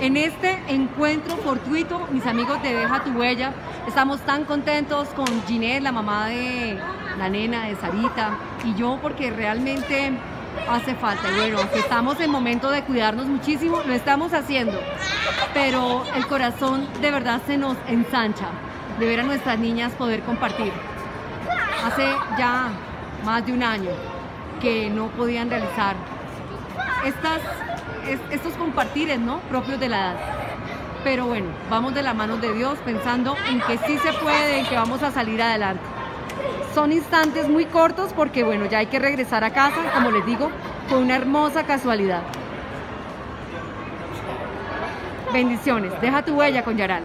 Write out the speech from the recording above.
en este encuentro fortuito, mis amigos de Deja tu Huella, estamos tan contentos con Ginette, la mamá de la nena, de Sarita, y yo porque realmente hace falta. Y bueno, estamos en momento de cuidarnos muchísimo, lo estamos haciendo, pero el corazón de verdad se nos ensancha de ver a nuestras niñas poder compartir. Hace ya más de un año que no podían realizar estas, estos compartires ¿no? propios de la edad. Pero bueno, vamos de la mano de Dios pensando en que sí se puede, en que vamos a salir adelante. Son instantes muy cortos porque bueno, ya hay que regresar a casa, como les digo, fue una hermosa casualidad. Bendiciones, deja tu huella con Yaral.